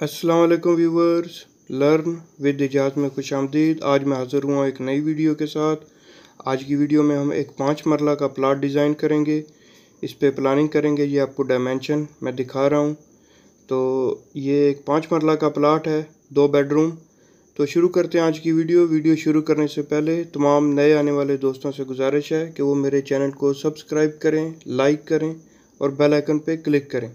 वालेकुम viewers, learn with Ejaz में खुश आमदीद। आज मैं हाज़िर हुआ एक नई वीडियो के साथ। आज की वीडियो में हम एक पाँच मरला का प्लाट डिज़ाइन करेंगे। इस पर प्लानिंग करेंगे, ये आपको डायमेंशन मैं दिखा रहा हूँ। तो ये एक पाँच मरला का प्लाट है, दो बेडरूम। तो शुरू करते हैं आज की वीडियो। वीडियो शुरू करने से पहले तमाम नए आने वाले दोस्तों से गुजारिश है कि वो मेरे चैनल को सब्सक्राइब करें, लाइक करें और बेल आइकन पे क्लिक करें।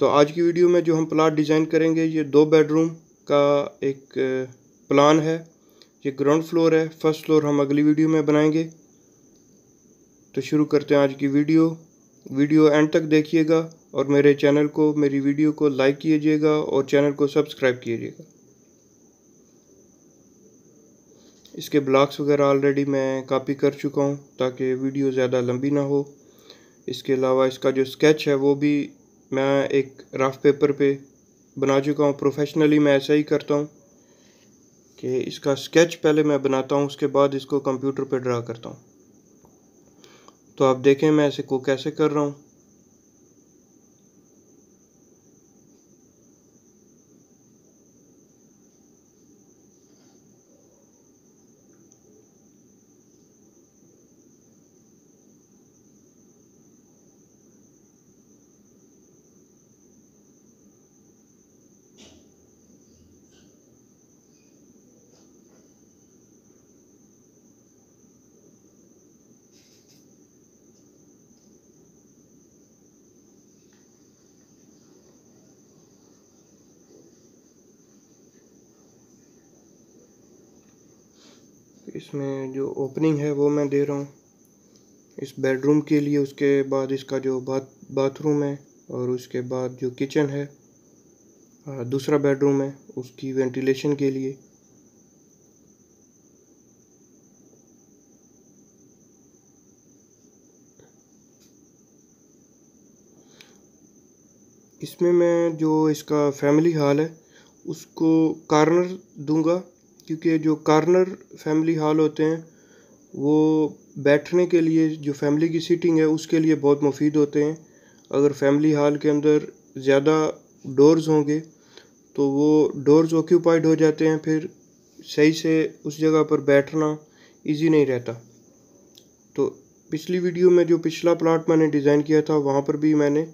तो आज की वीडियो में जो हम प्लाट डिज़ाइन करेंगे, ये दो बेडरूम का एक प्लान है। ये ग्राउंड फ्लोर है। फ़र्स्ट फ्लोर हम अगली वीडियो में बनाएँगे। तो शुरू करते हैं आज की वीडियो। वीडियो एंड तक देखिएगा और मेरे चैनल को, मेरी वीडियो को लाइक कीजिएगा और चैनल को सब्सक्राइब कीजिएगा। इसके ब्लॉक्स वगैरह ऑलरेडी मैं कॉपी कर चुका हूँ ताकि वीडियो ज़्यादा लंबी ना हो। इसके अलावा इसका जो स्केच है, वो भी मैं एक रफ पेपर पे बना चुका हूँ। प्रोफेशनली मैं ऐसा ही करता हूँ कि इसका स्केच पहले मैं बनाता हूँ, उसके बाद इसको कंप्यूटर पे ड्रा करता हूँ। तो आप देखें मैं ऐसे को कैसे कर रहा हूँ। इसमें जो ओपनिंग है वो मैं दे रहा हूँ। इस बेडरूम के लिए, उसके बाद इसका जो बाथ बाथरूम है और उसके बाद जो किचन है दूसरा बेडरूम है उसकी वेंटिलेशन के लिए। इसमें मैं जो इसका फैमिली हॉल है, उसको कार्नर दूँगा। क्योंकि जो कार्नर फैमिली हॉल होते हैं, वो बैठने के लिए जो फैमिली की सीटिंग है, उसके लिए बहुत मुफीद होते हैं। अगर फैमिली हॉल के अंदर ज़्यादा डोर्स होंगे तो वो डोर्स ऑक्यूपाइड हो जाते हैं, फिर सही से उस जगह पर बैठना इजी नहीं रहता। तो पिछली वीडियो में जो पिछला प्लाट मैंने डिज़ाइन किया था, वहाँ पर भी मैंने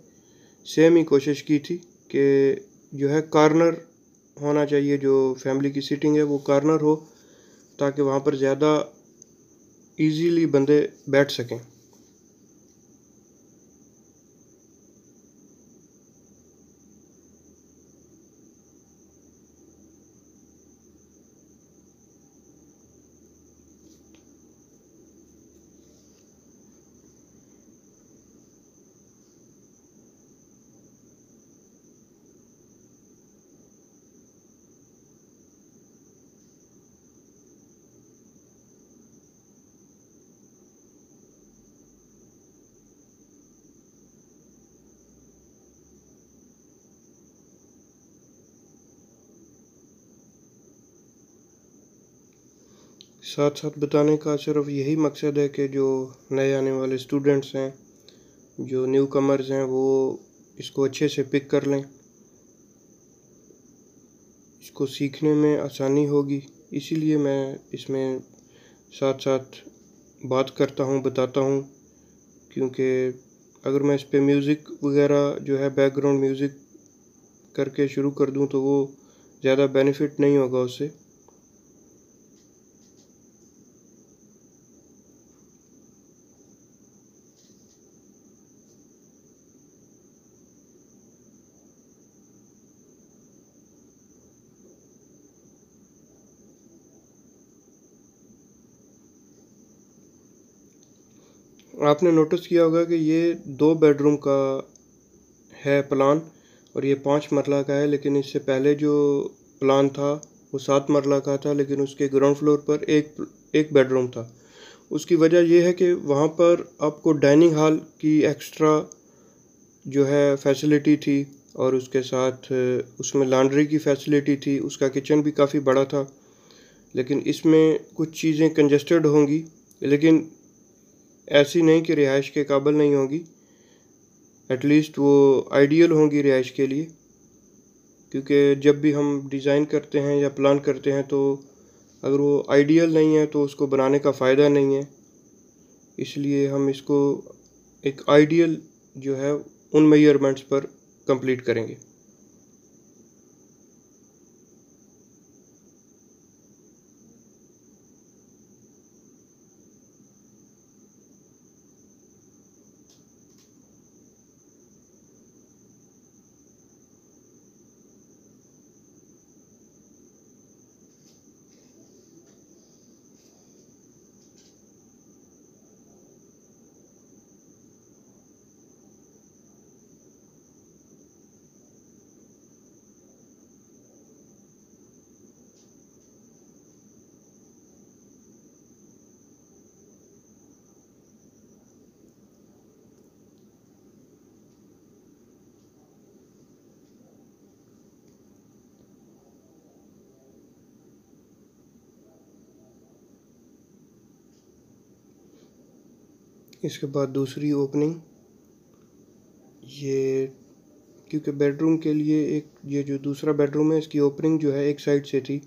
सेम ही कोशिश की थी कि जो है कार्नर होना चाहिए, जो फैमिली की सीटिंग है, वो कॉर्नर हो, ताकि वहाँ पर ज़्यादा ईज़ीली बंदे बैठ सकें। साथ साथ बताने का सिर्फ़ यही मकसद है कि जो नए आने वाले स्टूडेंट्स हैं, जो न्यू कमर्स हैं, वो इसको अच्छे से पिक कर लें। इसको सीखने में आसानी होगी। इसीलिए मैं इसमें साथ साथ बात करता हूँ, बताता हूँ, क्योंकि अगर मैं इस पर म्यूज़िक वगैरह जो है बैकग्राउंड म्यूज़िक करके शुरू कर दूँ तो वो ज़्यादा बेनिफिट नहीं होगा उससे। आपने नोटिस किया होगा कि ये दो बेडरूम का है प्लान और ये पाँच मरला का है, लेकिन इससे पहले जो प्लान था, वो सात मरला का था, लेकिन उसके ग्राउंड फ्लोर पर एक एक बेडरूम था। उसकी वजह यह है कि वहाँ पर आपको डाइनिंग हॉल की एक्स्ट्रा जो है फैसिलिटी थी और उसके साथ, उसमें लॉन्ड्री की फैसिलिटी थी, उसका किचन भी काफ़ी बड़ा था। लेकिन इसमें कुछ चीज़ें कंजस्टेड होंगी, लेकिन ऐसी नहीं कि रिहाइश के काबिल नहीं होगी। एटलीस्ट वो आइडियल होंगी रिहाइश के लिए। क्योंकि जब भी हम डिज़ाइन करते हैं या प्लान करते हैं तो अगर वो आइडियल नहीं है तो उसको बनाने का फ़ायदा नहीं है। इसलिए हम इसको एक आइडियल जो है उन मेजरमेंट्स पर कंप्लीट करेंगे। इसके बाद दूसरी ओपनिंग ये, क्योंकि बेडरूम के लिए एक, ये जो दूसरा बेडरूम है, इसकी ओपनिंग जो है, एक साइड से थी।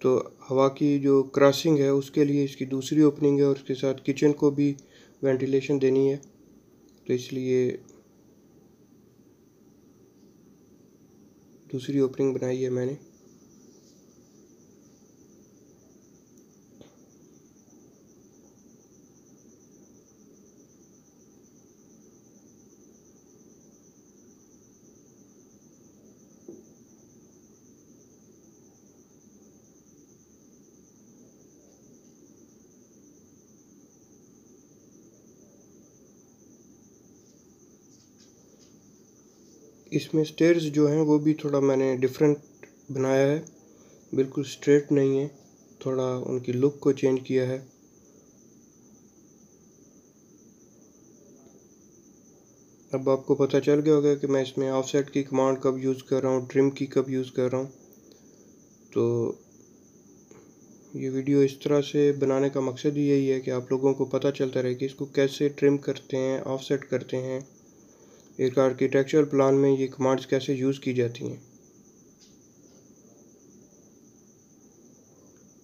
तो हवा की जो क्रॉसिंग है, उसके लिए इसकी दूसरी ओपनिंग है और उसके साथ किचन को भी वेंटिलेशन देनी है। तो इसलिए दूसरी ओपनिंग बनाई है मैंने। इसमें स्टेयर्स जो हैं, वो भी थोड़ा मैंने डिफरेंट बनाया है। बिल्कुल स्ट्रेट नहीं है। थोड़ा उनकी लुक को चेंज किया है। अब आपको पता चल गया होगा कि मैं इसमें ऑफसेट की कमांड कब यूज़ कर रहा हूँ ट्रिम की कब यूज़ कर रहा हूँ। तो ये वीडियो इस तरह से बनाने का मकसद ही यही है कि आप लोगों को पता चलता रहे कि इसको कैसे ट्रिम करते हैं ऑफसेट करते हैं। एक आर्किटेक्चर प्लान में ये कमांड्स कैसे यूज़ की जाती हैं?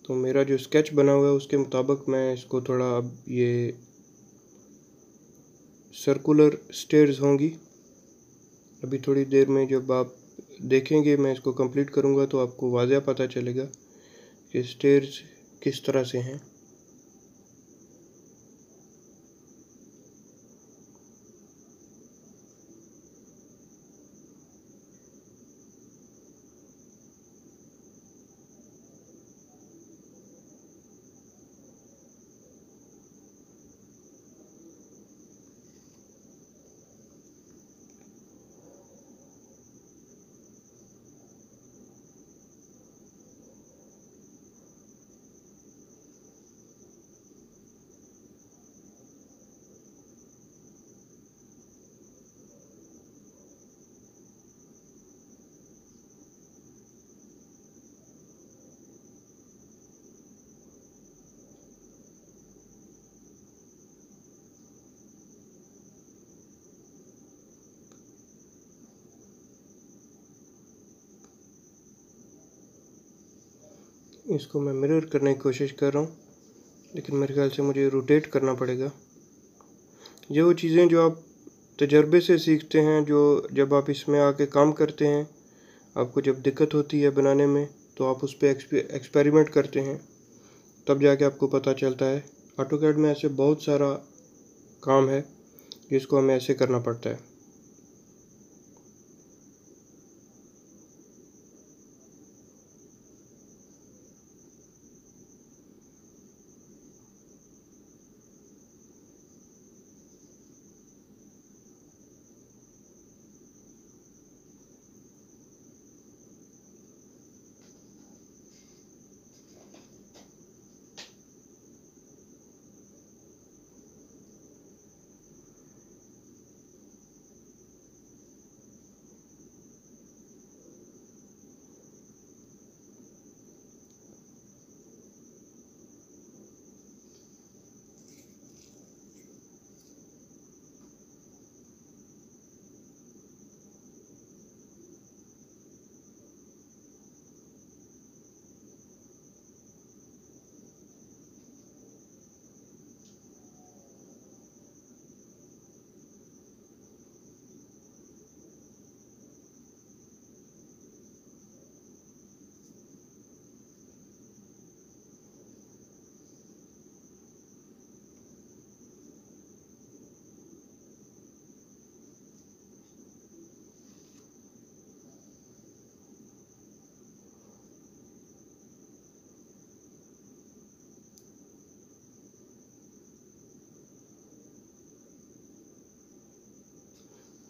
तो मेरा जो स्केच बना हुआ है, उसके मुताबिक मैं इसको थोड़ा अब ये सर्कुलर स्टेयर्स होंगी। अभी थोड़ी देर में जब आप देखेंगे, मैं इसको कंप्लीट करूँगा तो आपको वाजह पता चलेगा कि स्टेयर्स किस तरह से हैं। इसको मैं मिरर करने की कोशिश कर रहा हूँ, लेकिन मेरे ख्याल से मुझे रोटेट करना पड़ेगा। ये वो चीज़ें जो आप तजर्बे से सीखते हैं, जो जब आप इसमें आके काम करते हैं, आपको जब दिक्कत होती है बनाने में तो आप उस पर एक्सपेरिमेंट करते हैं। तब जाके आपको पता चलता है ऑटो कैड में ऐसे बहुत सारा काम है, जिसको हमें ऐसे करना पड़ता है।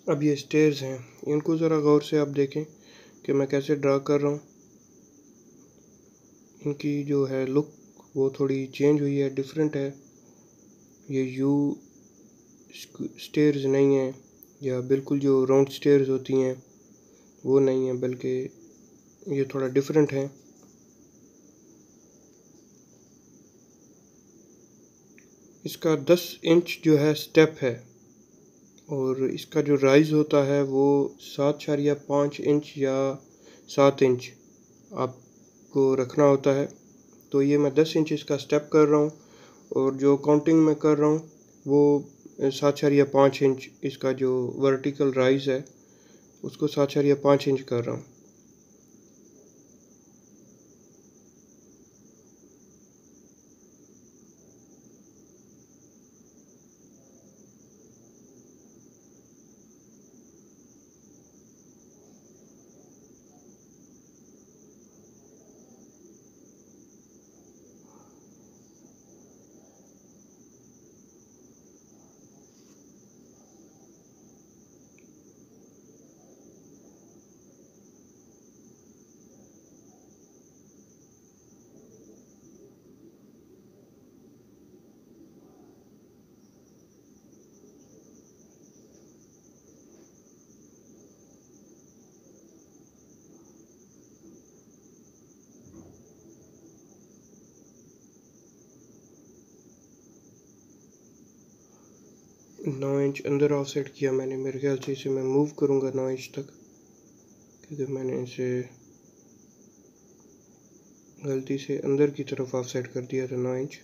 अब ये स्टेयर्स हैं। इनको ज़रा गौर से आप देखें कि मैं कैसे ड्रा कर रहा हूँ। इनकी जो है लुक वो थोड़ी चेंज हुई है डिफरेंट है। ये यू स्टेयर्स नहीं है, या बिल्कुल जो राउंड स्टेयर्स होती हैं, वो नहीं है, बल्कि ये थोड़ा डिफरेंट है। इसका 10 इंच जो है स्टेप है। और इसका जो राइज होता है वो सात या पाँच इंच या सात इंच आपको रखना होता है। तो ये मैं दस इंच इसका स्टेप कर रहा हूँ और जो काउंटिंग में कर रहा हूँ वो सात या पाँच इंच इसका जो वर्टिकल राइज है, उसको सात या पाँच इंच कर रहा हूँ। नौ इंच अंदर ऑफ़ सेट किया मैंने। मेरे ख्याल से इसे मैं मूव करूँगा नौ इंच तक, क्योंकि मैंने इसे गलती से अंदर की तरफ़ ऑफ़ सेट कर दिया था नौ इंच।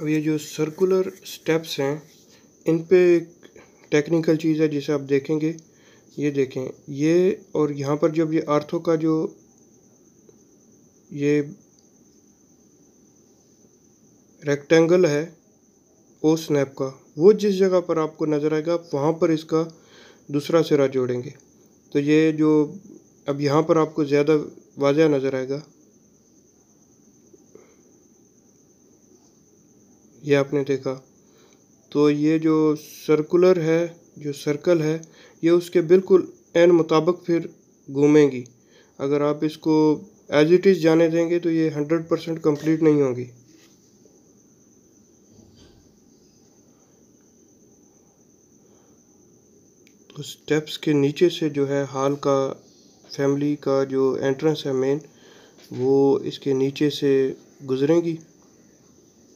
अब ये जो सर्कुलर स्टेप्स हैं, इन पे एक टेक्निकल चीज़ है जिसे आप देखेंगे। ये देखें, ये और यहाँ पर जब ये आर्थो का जो ये रेक्टेंगल है ओ स्नैप का, वो जिस जगह पर आपको नज़र आएगा, आप वहाँ पर इसका दूसरा सिरा जोड़ेंगे। तो ये जो, अब यहाँ पर आपको ज़्यादा वाजह नज़र आएगा। ये आपने देखा। तो ये जो सर्कुलर है, जो सर्कल है, ये उसके बिल्कुल एन मुताबिक फिर घूमेंगी। अगर आप इसको एज इट इज़ जाने देंगे तो ये हंड्रेड परसेंट कंप्लीट नहीं होगी। तो स्टेप्स के नीचे से जो है हाल का फैमिली का जो एंट्रेंस है मेन वो इसके नीचे से गुजरेंगी।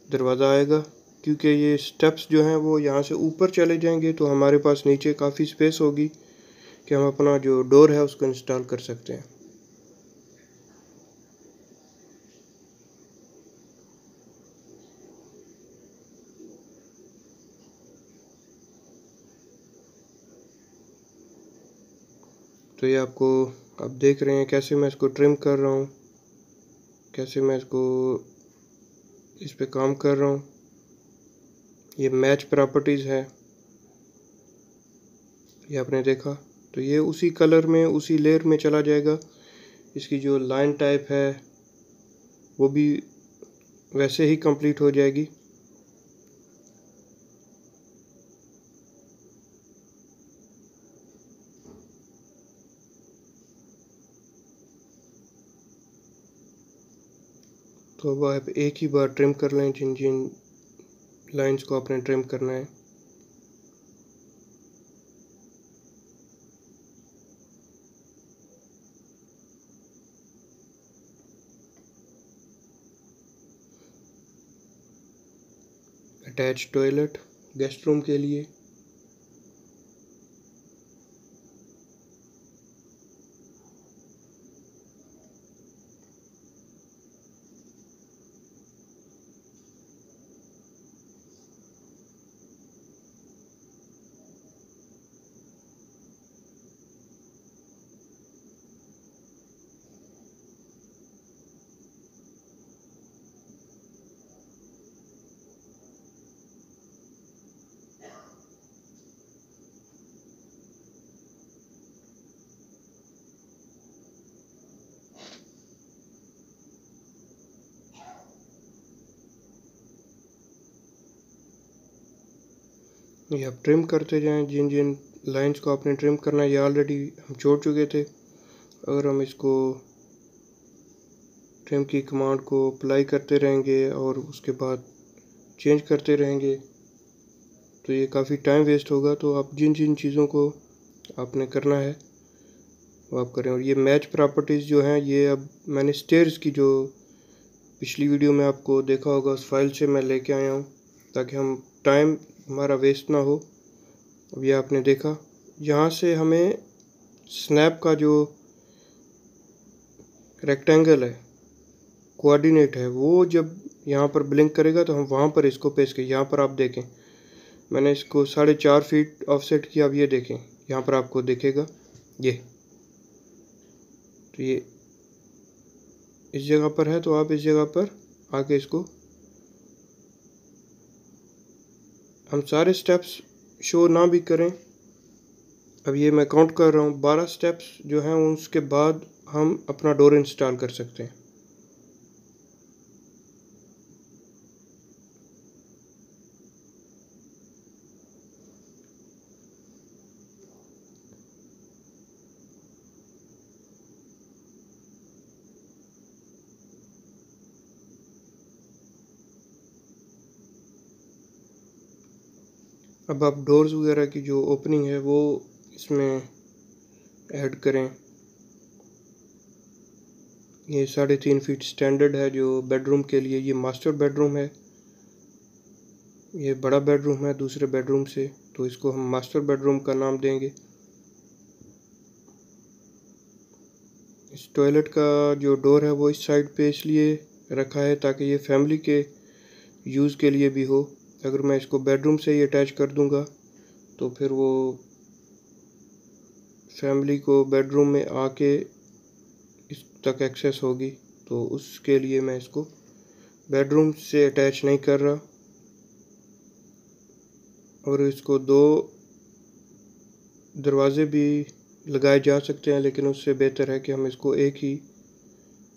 दरवाज़ा आएगा, क्योंकि ये स्टेप्स जो हैं वो यहाँ से ऊपर चले जाएँगे तो हमारे पास नीचे काफ़ी स्पेस होगी कि हम अपना जो डोर है उसको इंस्टॉल कर सकते हैं। तो ये आपको, आप देख रहे हैं कैसे मैं इसको ट्रिम कर रहा हूँ, कैसे मैं इसको इस पर काम कर रहा हूँ। ये मैच प्रॉपर्टीज़ है। ये आपने देखा। तो ये उसी कलर में, उसी लेयर में चला जाएगा। इसकी जो लाइन टाइप है, वो भी वैसे ही कंप्लीट हो जाएगी। तो अब आप एक ही बार ट्रिम कर लें, जिन जिन लाइंस को आपने ट्रिम करना है। अटैच टॉयलेट गेस्ट रूम के लिए। ये आप ट्रिम करते जाएँ जिन जिन लाइंस को आपने ट्रिम करना है, ये ऑलरेडी हम छोड़ चुके थे। अगर हम इसको ट्रिम की कमांड को अप्लाई करते रहेंगे और उसके बाद चेंज करते रहेंगे तो ये काफ़ी टाइम वेस्ट होगा। तो आप जिन जिन चीज़ों को आपने करना है, वो आप करें। और ये मैच प्रॉपर्टीज़ जो हैं, ये अब मैंने स्टेयर्स की जो पिछली वीडियो में आपको देखा होगा, उस फ़ाइल से मैं लेके आया हूँ, ताकि हम टाइम हमारा वेस्ट ना हो। अब ये आपने देखा, यहाँ से हमें स्नैप का जो रेक्टेंगल है कोऑर्डिनेट है, वो जब यहाँ पर ब्लिंक करेगा तो हम वहाँ पर इसको पेश करें। यहाँ पर आप देखें, मैंने इसको साढ़े चार फीट ऑफसेट किया, अब ये देखें, यहाँ पर आपको देखेगा, ये। तो ये इस जगह पर है तो आप इस जगह पर आके इसको हम सारे स्टेप्स शो ना भी करें। अब ये मैं काउंट कर रहा हूँ। बारह स्टेप्स जो हैं, उसके बाद हम अपना डोर इंस्टॉल कर सकते हैं। अब आप डोर्स वगैरह की जो ओपनिंग है, वो इसमें ऐड करें। ये साढ़े तीन फीट स्टैंडर्ड है जो बेडरूम के लिए, ये मास्टर बेडरूम है। ये बड़ा बेडरूम है दूसरे बेडरूम से तो इसको हम मास्टर बेडरूम का नाम देंगे। इस टॉयलेट का जो डोर है, वो इस साइड पे इसलिए रखा है ताकि ये फैमिली के यूज़ के लिए भी हो। अगर मैं इसको बेडरूम से ही अटैच कर दूँगा तो फिर वो फैमिली को बेडरूम में आके इस तक एक्सेस होगी। तो उसके लिए मैं इसको बेडरूम से अटैच नहीं कर रहा। और इसको दो दरवाज़े भी लगाए जा सकते हैं, लेकिन उससे बेहतर है कि हम इसको एक ही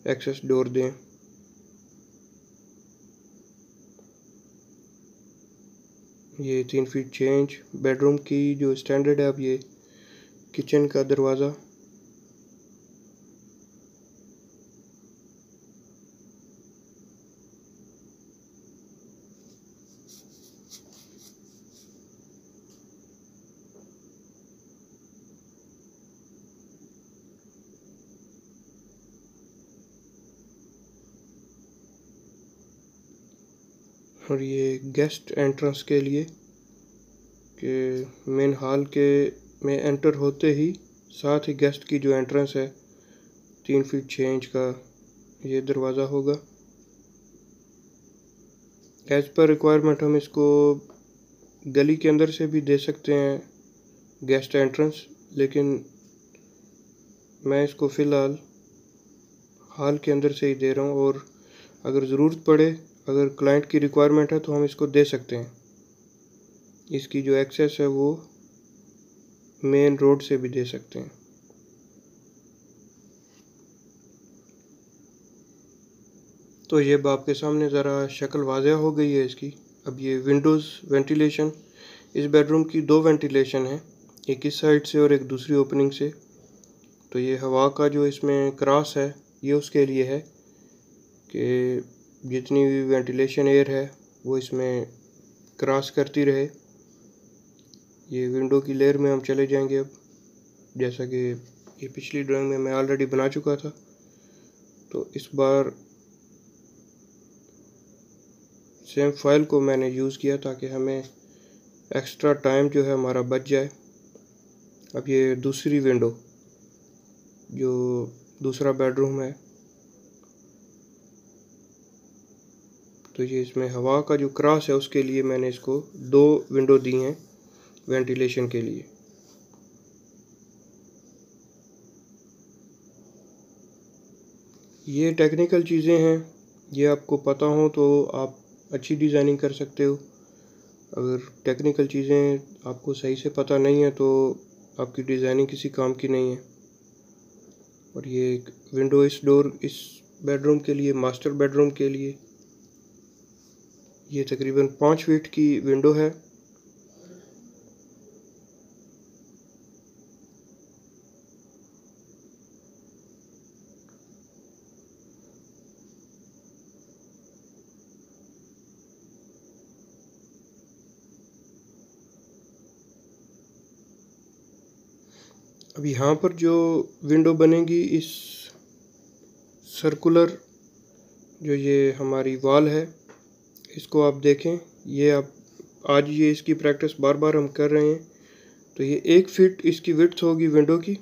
एक्सेस डोर दें। ये तीन फीट चेंज बेडरूम की जो स्टैंडर्ड है अब ये किचन का दरवाज़ा। और ये गेस्ट एंट्रेंस के लिए कि मेन हॉल के में एंटर होते ही साथ ही गेस्ट की जो एंट्रेंस है, तीन फीट छः इंच का ये दरवाज़ा होगा। एज पर रिक्वायरमेंट हम इसको गली के अंदर से भी दे सकते हैं गेस्ट एंट्रेंस लेकिन मैं इसको फ़िलहाल हॉल के अंदर से ही दे रहा हूँ और अगर ज़रूरत पड़े अगर क्लाइंट की रिक्वायरमेंट है तो हम इसको दे सकते हैं। इसकी जो एक्सेस है वो मेन रोड से भी दे सकते हैं। तो ये अब आपके सामने ज़रा शक्ल वाजह हो गई है इसकी। अब ये विंडोज़ वेंटिलेशन इस बेडरूम की दो वेंटिलेशन है, एक इस साइड से और एक दूसरी ओपनिंग से। तो ये हवा का जो इसमें क्रॉस है, ये उसके लिए है कि जितनी भी वेंटिलेशन एयर है, वो इसमें क्रॉस करती रहे। ये विंडो की लेयर में हम चले जाएँगे अब। जैसा कि ये पिछली ड्राइंग में मैं ऑलरेडी बना चुका था। तो इस बार सेम फ़ाइल को मैंने यूज़ किया ताकि हमें एक्स्ट्रा टाइम जो है हमारा बच जाए। अब ये दूसरी विंडो जो दूसरा बेडरूम है तो ये इसमें हवा का जो क्रॉस है उसके लिए मैंने इसको दो विंडो दी हैं वेंटिलेशन के लिए। ये टेक्निकल चीज़ें हैं, ये आपको पता हो तो आप अच्छी डिज़ाइनिंग कर सकते हो। अगर टेक्निकल चीज़ें आपको सही से पता नहीं है तो आपकी डिज़ाइनिंग किसी काम की नहीं है। और ये एक विंडो इस डोर इस बेडरूम के लिए मास्टर बेडरूम के लिए ये तकरीबन पाँच फीट की विंडो है। अब यहाँ पर जो विंडो बनेगी, इस सर्कुलर जो ये हमारी वॉल है इसको आप देखें, ये आप, आज ये इसकी प्रैक्टिस बार बार हम कर रहे हैं। तो ये एक फिट इसकी विथ होगी विंडो की।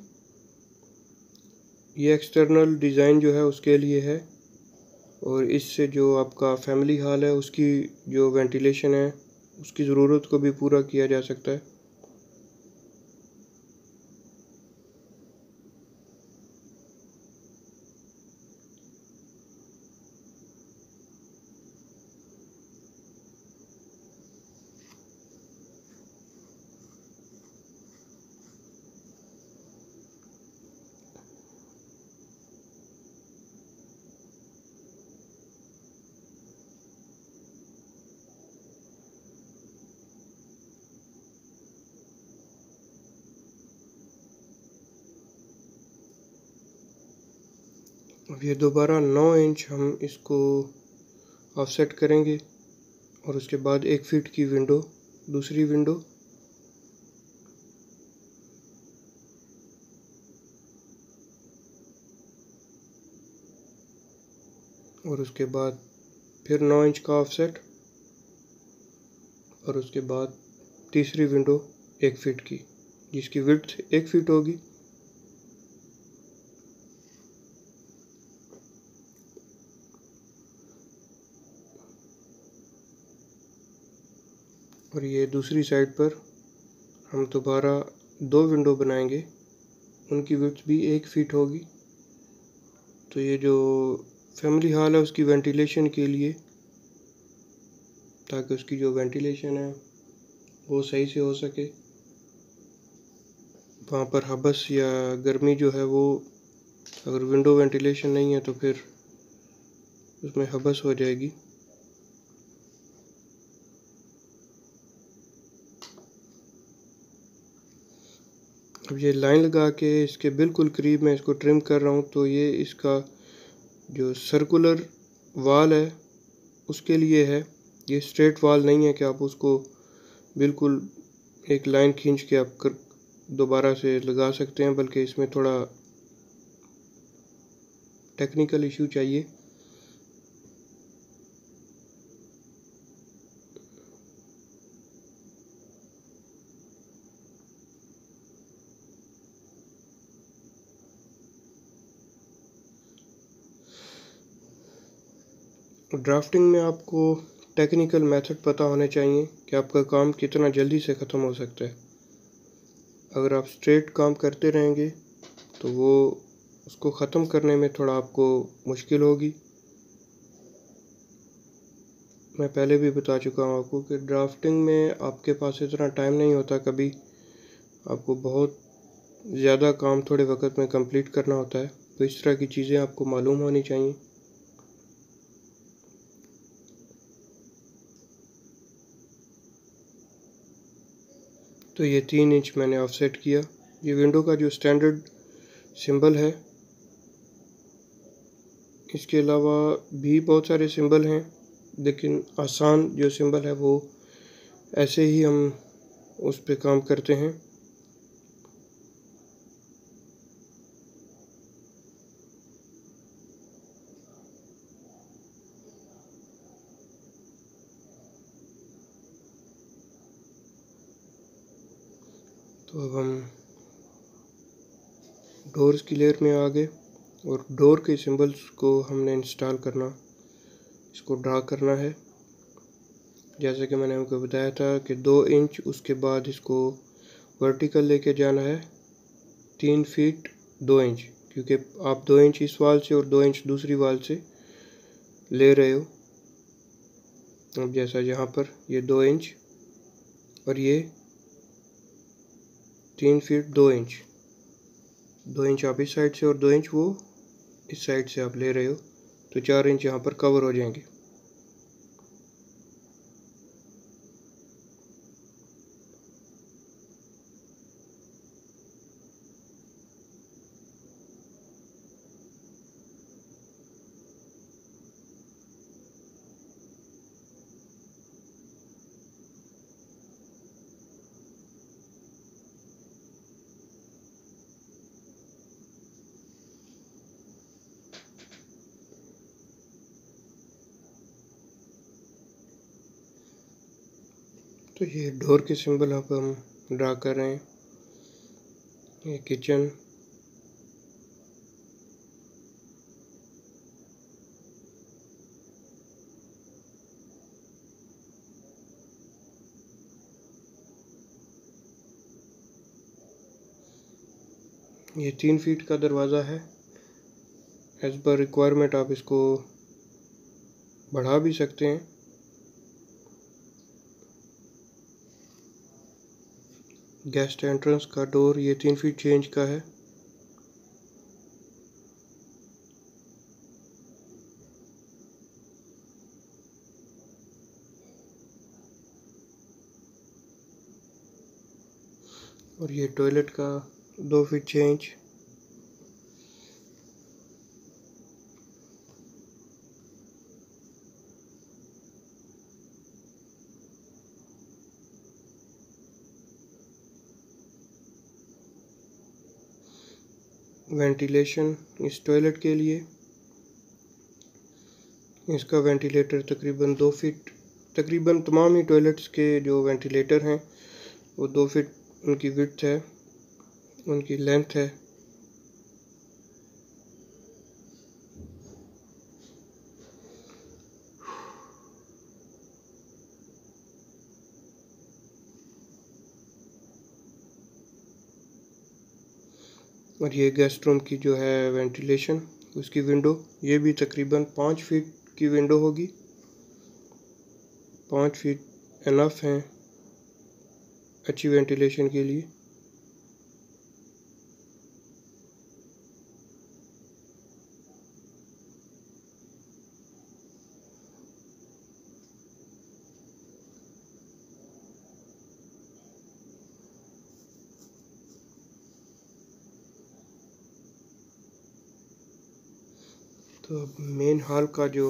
ये एक्सटर्नल डिज़ाइन जो है उसके लिए है। और इससे जो आपका फैमिली हॉल है, उसकी जो वेंटिलेशन है, उसकी ज़रूरत को भी पूरा किया जा सकता है। दोबारा नौ इंच हम इसको ऑफसेट करेंगे और उसके बाद एक फीट की विंडो दूसरी विंडो और उसके बाद फिर नौ इंच का ऑफसेट और उसके बाद तीसरी विंडो एक फीट की, जिसकी विड्थ एक फीट होगी। और ये दूसरी साइड पर हम दोबारा दो विंडो बनाएँगे। उनकी विड्थ भी एक फीट होगी। तो ये जो फैमिली हॉल है, उसकी वेंटिलेशन के लिए, ताकि उसकी जो वेंटिलेशन है, वो सही से हो सके। वहाँ पर हबस या गर्मी जो है, वो अगर विंडो वेंटिलेशन नहीं है तो फिर उसमें हबस हो जाएगी। ये लाइन लगा के इसके बिल्कुल करीब मैं इसको ट्रिम कर रहा हूँ तो ये इसका जो सर्कुलर वाल है, उसके लिए है। ये स्ट्रेट वाल नहीं है कि आप उसको बिल्कुल एक लाइन खींच के आप कर, दोबारा से लगा सकते हैं, बल्कि इसमें थोड़ा टेक्निकल इशू चाहिए। ड्राफ्टिंग में आपको टेक्निकल मेथड पता होने चाहिए कि आपका काम कितना जल्दी से ख़त्म हो सकता है। अगर आप स्ट्रेट काम करते रहेंगे तो वो उसको ख़त्म करने में थोड़ा आपको मुश्किल होगी। मैं पहले भी बता चुका हूँ आपको कि ड्राफ्टिंग में आपके पास इतना टाइम नहीं होता कभी। आपको बहुत ज़्यादा काम थोड़े वक्त में कंप्लीट करना होता है तो इस तरह की चीज़ें आपको मालूम होनी चाहिए। तो ये तीन इंच मैंने ऑफसेट किया। ये विंडो का जो स्टैंडर्ड सिंबल है, इसके अलावा भी बहुत सारे सिंबल हैं, लेकिन आसान जो सिंबल है वो ऐसे ही हम उस पर काम करते हैं तो अब हम डोर्स की लेयर में आ गए और डोर के सिंबल्स को हमने इंस्टॉल करना, इसको ड्रा करना है। जैसे कि मैंने आपको बताया था कि दो इंच, उसके बाद इसको वर्टिकल लेके जाना है। तीन फीट, दो इंच, क्योंकि आप दो इंच इस वाल से और दो इंच दूसरी वाल से ले रहे हो। अब जैसा यहाँ पर, ये दो इंच और ये तीन फीट, दो इंच। दो इंच आप इस साइड से और दो इंच वो इस साइड से आप ले रहे हो तो चार इंच यहाँ पर कवर हो जाएँगे। ये डोर के सिंबल अब हम ड्रा कर रहे हैं। ये किचन। ये तीन फीट का दरवाज़ा है। एज़ पर रिक्वायरमेंट आप इसको बढ़ा भी सकते हैं। गेस्ट एंट्रेंस का डोर ये तीन फीट चेंज का है। और ये टॉयलेट का दो फीट चेंज वेंटिलेशन इस टॉयलेट के लिए। इसका वेंटिलेटर तकरीबन दो फीट, तकरीबन तमाम ही टॉयलेट्स के जो वेंटिलेटर हैं, वो दो फीट उनकी विथ है, उनकी लेंथ है। और ये गेस्ट रूम की जो है वेंटिलेशन उसकी विंडो ये भी तकरीबन पाँच फीट की विंडो होगी। पाँच फीट एनफ हैं अच्छी वेंटिलेशन के लिए तो अब मेन हॉल का जो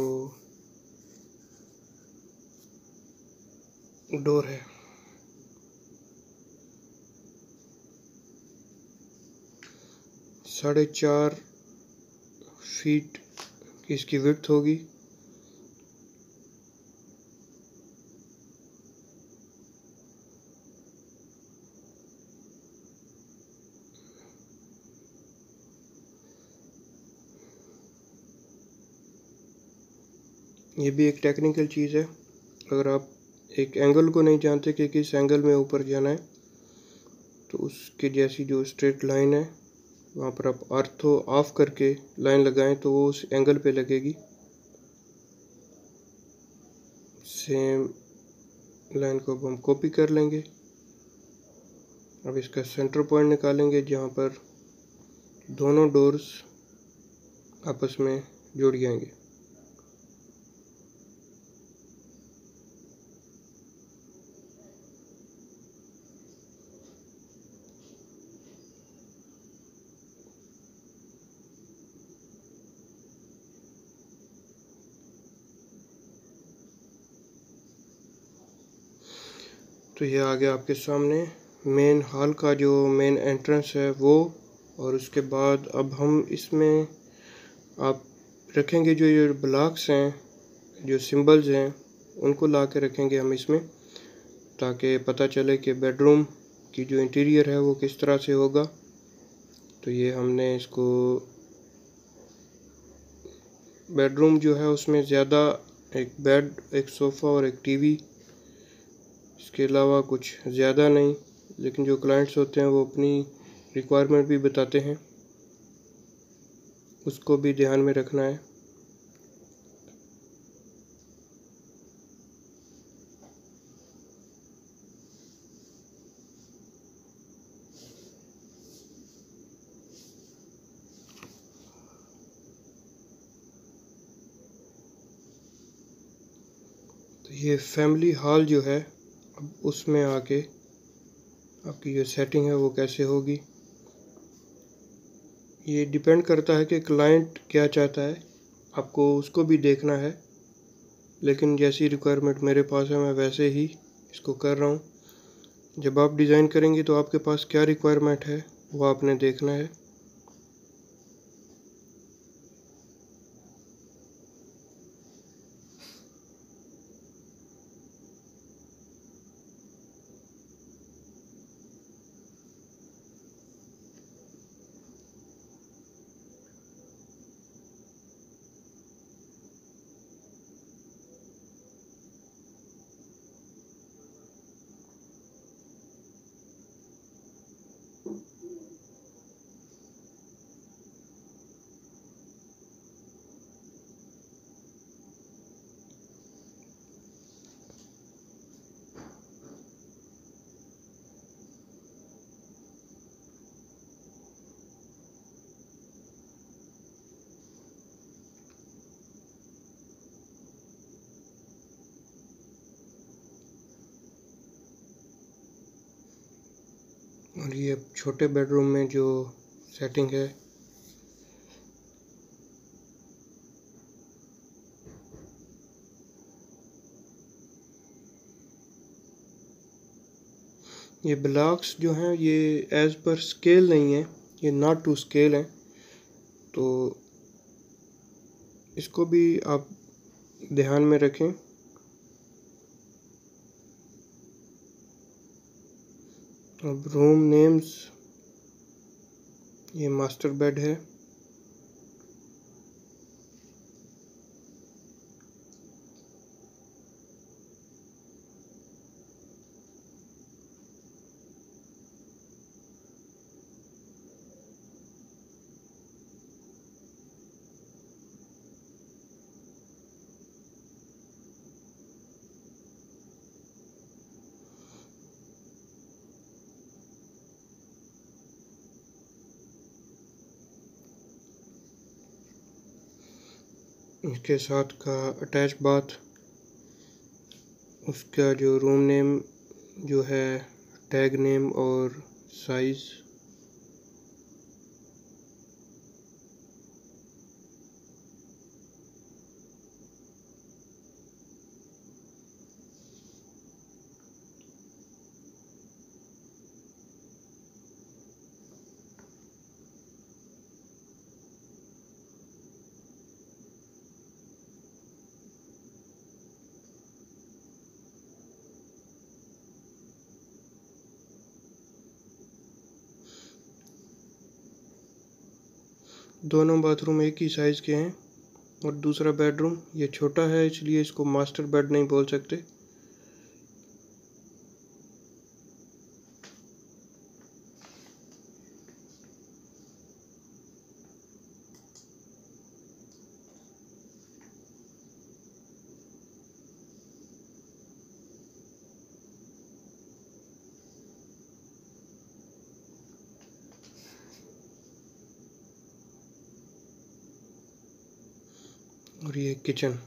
डोर है। साढ़े चार फीट इसकी विथ होगी। ये भी एक टेक्निकल चीज़ है। अगर आप एक एंगल को नहीं जानते कि किस एंगल में ऊपर जाना है तो उसके जैसी जो स्ट्रेट लाइन है, वहाँ पर आप अर्थो ऑफ़ करके लाइन लगाएँ तो वो उस एंगल पे लगेगी। सेम लाइन को अब हम कॉपी कर लेंगे। अब इसका सेंटर पॉइंट निकालेंगे, जहाँ पर दोनों डोर्स आपस में जुड़ जाएँगे। तो ये आ गया आपके सामने। मेन हॉल का जो मेन एंट्रेंस है वो, और उसके बाद अब हम इसमें आप रखेंगे जो ये ब्लॉक्स हैं, जो सिंबल्स हैं, उनको ला के रखेंगे हम इसमें, ताकि पता चले कि बेडरूम की जो इंटीरियर है वो किस तरह से होगा। तो ये हमने इसको बेडरूम जो है उसमें ज़्यादा एक बेड एक सोफ़ा और एक टीवी इसके अलावा कुछ ज़्यादा नहीं, लेकिन जो क्लाइंट्स होते हैं वो अपनी रिक्वायरमेंट भी बताते हैं। उसको भी ध्यान में रखना है। तो ये फैमिली हॉल जो है अब उसमें आके आपकी जो सेटिंग है वो कैसे होगी? ये डिपेंड करता है कि क्लाइंट क्या चाहता है। आपको उसको भी देखना है, लेकिन जैसी रिक्वायरमेंट मेरे पास है, मैं वैसे ही इसको कर रहा हूँ। जब आप डिज़ाइन करेंगे तो आपके पास क्या रिक्वायरमेंट है, वो आपने देखना है। और ये छोटे बेडरूम में जो सेटिंग है, ये ब्लॉक्स जो हैं, ये एज़ पर स्केल नहीं है, ये नॉट टू स्केल है। तो इसको भी आप ध्यान में रखें। अब रूम नेम्स ये मास्टर बेड है। इसके साथ का अटैच बाथ उसका जो रूम नेम जो है टैग नेम और साइज़ दोनों बाथरूम एक ही साइज़ के हैं और दूसरा बेडरूम ये छोटा है, इसलिए इसको मास्टर बेड नहीं बोल सकते। और ये किचन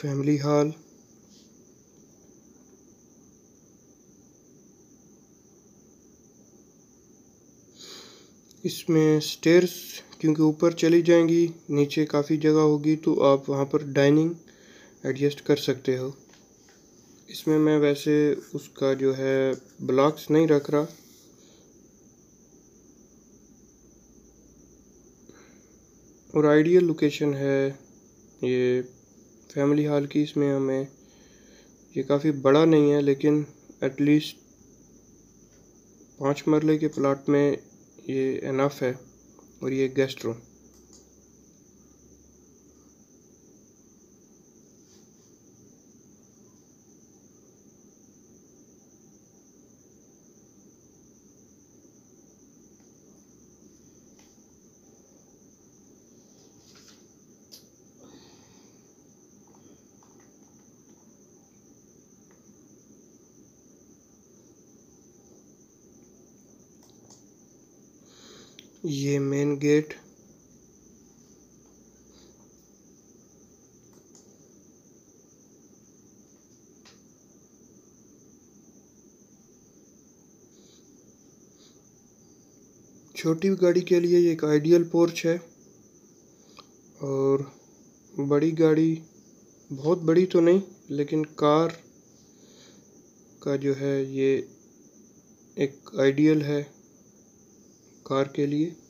फैमिली हॉल इसमें स्टेयर्स क्योंकि ऊपर चली जाएँगी, नीचे काफ़ी जगह होगी तो आप वहाँ पर डाइनिंग एडजस्ट कर सकते हो। इसमें मैं वैसे उसका जो है ब्लॉक्स नहीं रख रहा। और आइडियल लोकेशन है ये फैमिली हॉल की, इसमें हमें ये काफ़ी बड़ा नहीं है, लेकिन एटलीस्ट पाँच मरले के प्लाट में ये इनफ है और ये गेस्ट रूम ये मेन गेट छोटी गाड़ी के लिए एक आइडियल पोर्च है। और बड़ी गाड़ी बहुत बड़ी तो नहीं, लेकिन कार का जो है ये एक आइडियल है। कार के लिए।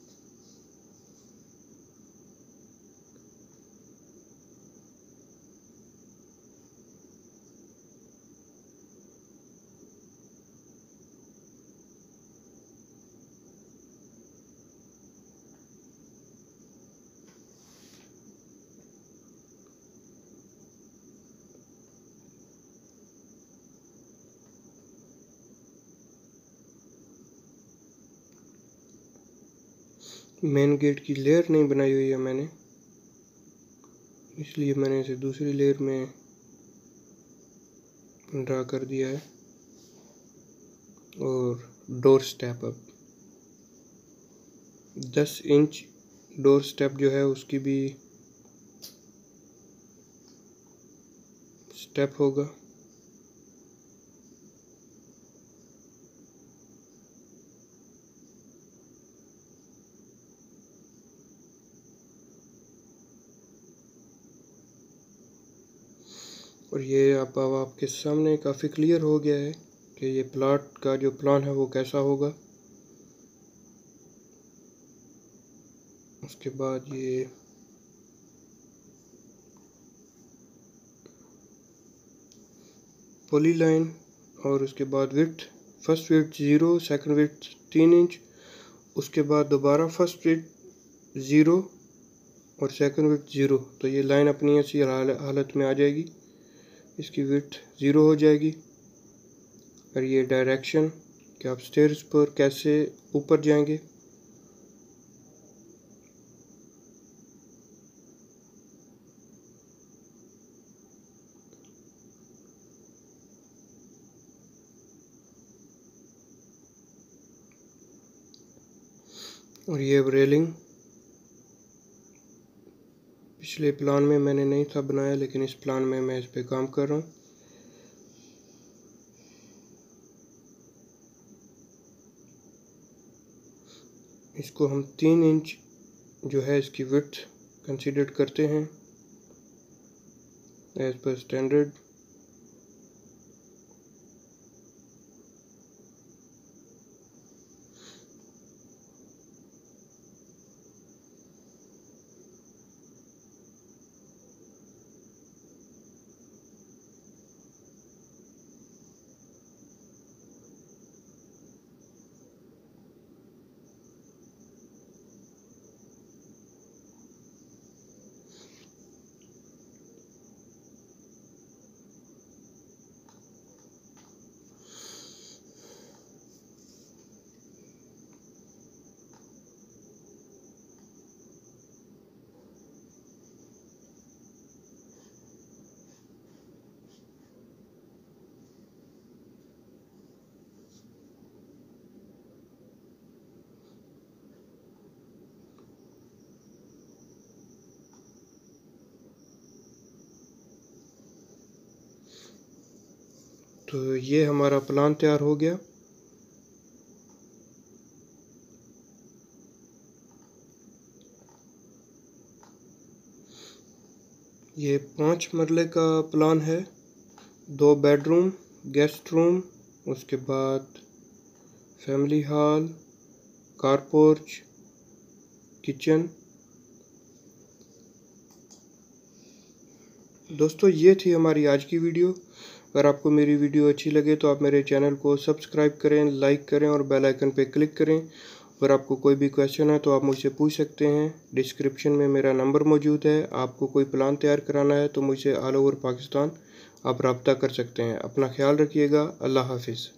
मेन गेट की लेयर नहीं बनाई हुई है मैंने। इसलिए मैंने इसे दूसरी लेयर में ड्रा कर दिया है। और डोर स्टेप अब। दस इंच डोर स्टेप जो है उसकी भी स्टेप होगा और अब अब आपके सामने काफ़ी क्लियर हो गया है कि ये प्लाट का जो प्लान है वो कैसा होगा। उसके बाद ये पोली लाइन और उसके बाद with first with zero second with तीन इंच उसके बाद दोबारा फ़र्स्ट विथ ज़ीरो और सेकंड विथ ज़ीरो तो ये लाइन अपनी ऐसी हालत में आ जाएगी। इसकी विथ ज़ीरो हो जाएगी। और ये डायरेक्शन कि आप स्टेयर्स पर कैसे ऊपर जाएँगे। और ये रेलिंग पिछले प्लान में मैंने नहीं था बनाया, लेकिन इस प्लान में मैं इस पर काम कर रहा हूँ। इसको हम तीन इंच जो है इसकी विथ कंसीडर करते हैं। एज पर स्टैंडर्ड तो ये हमारा प्लान तैयार हो गया। ये पाँच मरले का प्लान है। दो बेडरूम गेस्ट रूम उसके बाद फैमिली हॉल कारपोर्च किचन दोस्तों, ये थी हमारी आज की वीडियो अगर आपको मेरी वीडियो अच्छी लगे तो आप मेरे चैनल को सब्सक्राइब करें, लाइक करें और बेल आइकन पर क्लिक करें। अगर आपको कोई भी क्वेश्चन है तो आप मुझसे पूछ सकते हैं। डिस्क्रिप्शन में मेरा नंबर मौजूद है। आपको कोई प्लान तैयार कराना है तो मुझे ऑल ओवर पाकिस्तान आप रबता कर सकते हैं। अपना ख्याल रखिएगा। अल्लाह हाफिज़।